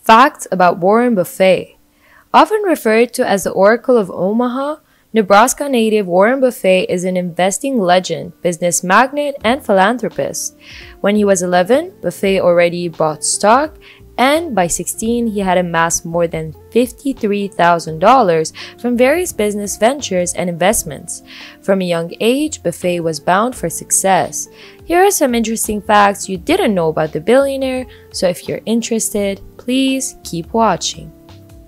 Facts about Warren Buffett. Often referred to as the Oracle of Omaha, Nebraska native Warren Buffett is an investing legend, business magnate, and philanthropist. When he was 11, Buffett already bought stock, and by 16, he had amassed more than $53,000 from various business ventures and investments. From a young age, Buffett was bound for success. Here are some interesting facts you didn't know about the billionaire, so if you're interested, please keep watching.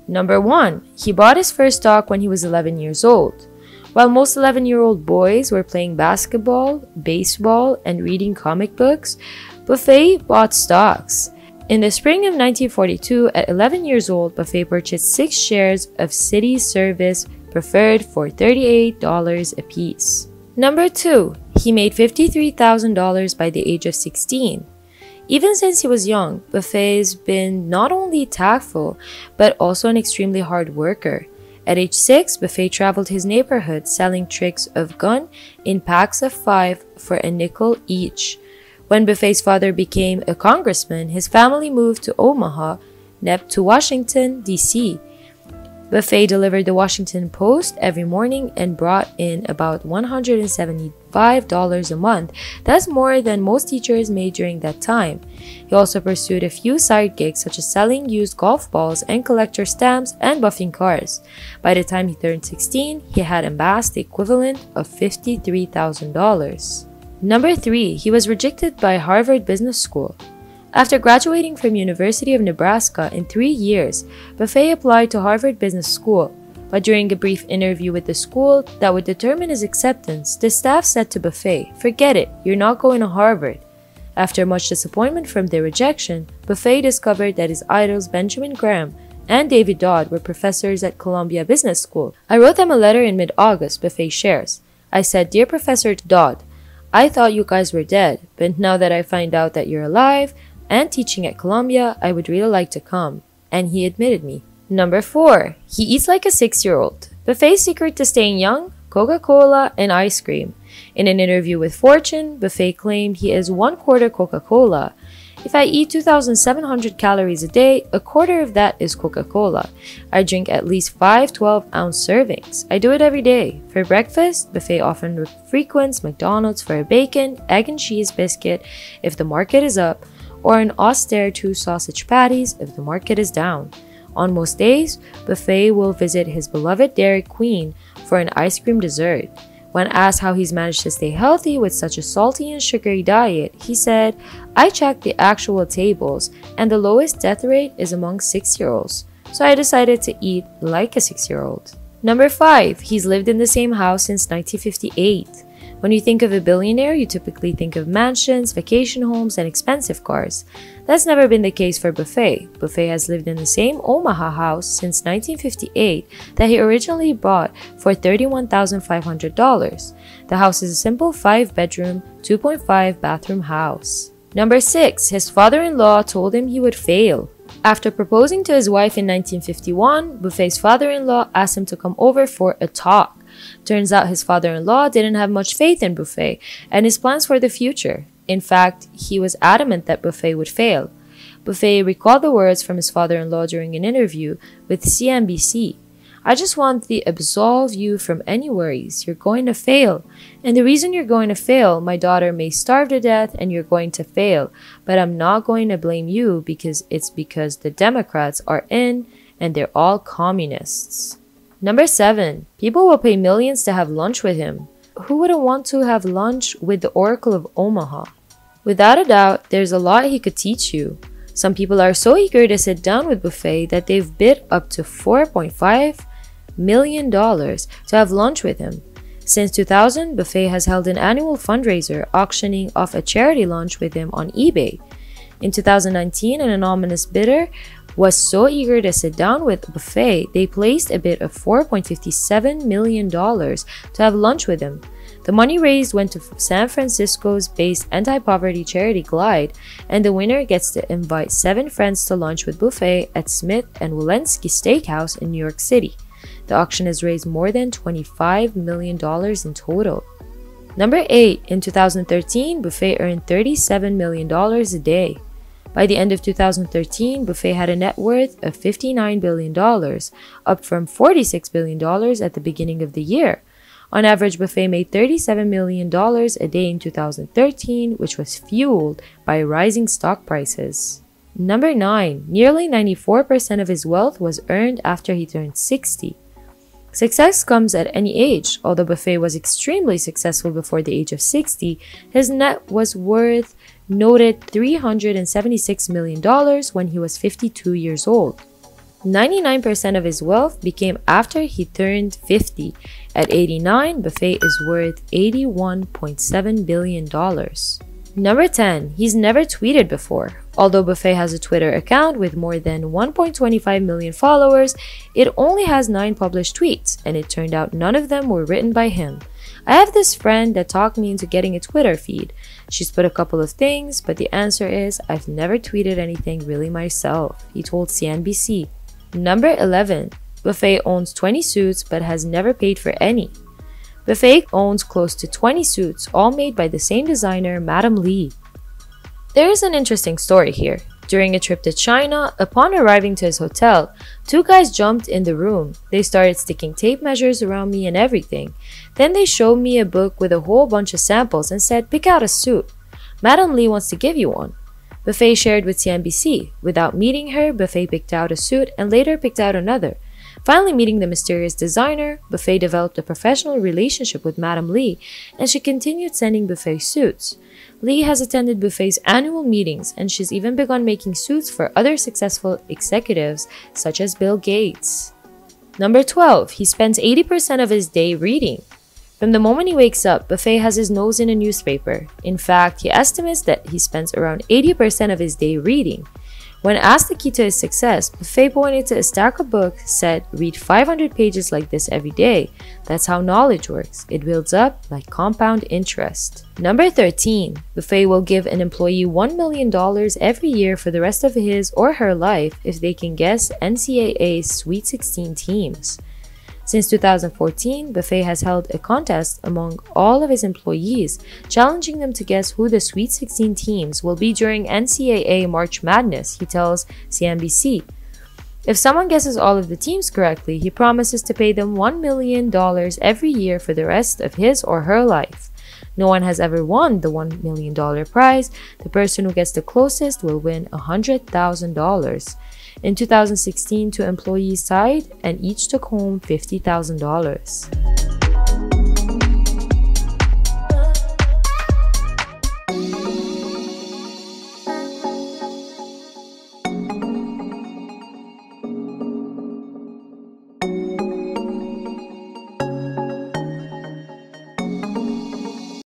Number 1. He bought his first stock when he was 11 years old. While most 11 year old boys were playing basketball, baseball, and reading comic books, Buffett bought stocks. In the spring of 1942, at 11 years old, Buffett purchased six shares of City Service Preferred for $38 apiece. Number 2. He made $53,000 by the age of 16. Even since he was young, Buffett's been not only tactful, but also an extremely hard worker. At age 6, Buffett traveled his neighborhood selling tricks of gun in packs of five for a nickel each. When Buffett's father became a congressman, his family moved to Omaha, NEP to Washington, D.C. Buffett delivered the Washington Post every morning and brought in about $175 a month. That's more than most teachers made during that time. He also pursued a few side gigs such as selling used golf balls and collector stamps and buffing cars. By the time he turned 16, he had amassed the equivalent of $53,000. Number 3. He was rejected by Harvard Business School. After graduating from University of Nebraska in three years, Buffett applied to Harvard Business School. But during a brief interview with the school that would determine his acceptance, the staff said to Buffett, Forget it, you're not going to Harvard. After much disappointment from their rejection, Buffett discovered that his idols Benjamin Graham and David Dodd were professors at Columbia Business School. I wrote them a letter in mid August, Buffett shares. I said, Dear Professor Dodd, I thought you guys were dead, but now that I find out that you're alive and teaching at Columbia, I would really like to come. And he admitted me. Number 4. He eats like a 6-year-old. Buffett's secret to staying young? Coca-Cola and ice cream. In an interview with Fortune, Buffett claimed he is one quarter Coca-Cola if I eat 2,700 calories a day, a quarter of that is Coca Cola. I drink at least 5 12 ounce servings. I do it every day. For breakfast, Buffett often frequents McDonald's for a bacon, egg, and cheese biscuit if the market is up, or an austere two sausage patties if the market is down. On most days, Buffett will visit his beloved Dairy Queen for an ice cream dessert. When asked how he's managed to stay healthy with such a salty and sugary diet, he said, I checked the actual tables, and the lowest death rate is among 6 year olds, so I decided to eat like a 6 year old. Number 5. He's lived in the same house since 1958. When you think of a billionaire, you typically think of mansions, vacation homes, and expensive cars. That's never been the case for Buffett. Buffett has lived in the same Omaha house since 1958 that he originally bought for $31,500. The house is a simple 5 bedroom, 2.5 bathroom house. Number 6. His father in law told him he would fail. After proposing to his wife in 1951, Buffett's father in law asked him to come over for a talk. Turns out his father in law didn't have much faith in Buffett and his plans for the future. In fact, he was adamant that Buffett would fail. Buffett recalled the words from his father in law during an interview with CNBC. I just want to absolve you from any worries. You're going to fail. And the reason you're going to fail, my daughter may starve to death and you're going to fail. But I'm not going to blame you because it's because the Democrats are in and they're all communists. Number 7. People will pay millions to have lunch with him. Who wouldn't want to have lunch with the Oracle of Omaha? Without a doubt, there's a lot he could teach you. Some people are so eager to sit down with Buffett that they've bid up to $4.5 million to have lunch with him. Since 2000, Buffett has held an annual fundraiser auctioning off a charity lunch with him on eBay. In 2019, an anonymous bidder was so eager to sit down with Buffett, they placed a bid of $4.57 million to have lunch with him. The money raised went to San Francisco's based anti poverty charity Glide, and the winner gets to invite seven friends to lunch with Buffett at Smith and Wollensky Steakhouse in New York City. The auction has raised more than $25 million in total. Number 8. In 2013, Buffett earned $37 million a day. By the end of 2013, Buffett had a net worth of $59 billion, up from $46 billion at the beginning of the year. On average, Buffett made $37 million a day in 2013, which was fueled by rising stock prices. Number 9. Nearly 94% of his wealth was earned after he turned 60. Success comes at any age. Although Buffett was extremely successful before the age of 60, his net was worth noted $376 million when he was 52 years old. 99% of his wealth became after he turned 50. At 89, Buffett is worth $81.7 billion. Number 10. He's never tweeted before. Although Buffett has a Twitter account with more than 1.25 million followers, it only has 9 published tweets, and it turned out none of them were written by him. I have this friend that talked me into getting a Twitter feed. She's put a couple of things, but the answer is I've never tweeted anything really myself, he told CNBC. Number 11. Buffett owns 20 suits but has never paid for any. Buffett owns close to 20 suits, all made by the same designer, Madam Lee. There is an interesting story here. During a trip to China, upon arriving to his hotel, two guys jumped in the room. They started sticking tape measures around me and everything. Then they showed me a book with a whole bunch of samples and said, pick out a suit. Madam Lee wants to give you one. Buffett shared with CNBC. Without meeting her, Buffett picked out a suit and later picked out another. Finally meeting the mysterious designer, Buffett developed a professional relationship with Madame Lee, and she continued sending Buffett suits. Lee has attended Buffett's annual meetings, and she's even begun making suits for other successful executives such as Bill Gates. Number 12. He spends 80% of his day reading. From the moment he wakes up, Buffett has his nose in a newspaper. In fact, he estimates that he spends around 80% of his day reading. When asked the key to his success, Buffett pointed to a stack of books, said, Read 500 pages like this every day. That's how knowledge works. It builds up like compound interest. Number 13. Buffett will give an employee $1 million every year for the rest of his or her life if they can guess NCAA's Sweet 16 teams. Since 2014, Buffett has held a contest among all of his employees, challenging them to guess who the Sweet 16 teams will be during NCAA March Madness, he tells CNBC. If someone guesses all of the teams correctly, he promises to pay them $1 million every year for the rest of his or her life. No one has ever won the $1 million prize. The person who gets the closest will win $100,000. In 2016, two employees tied and each took home $50,000.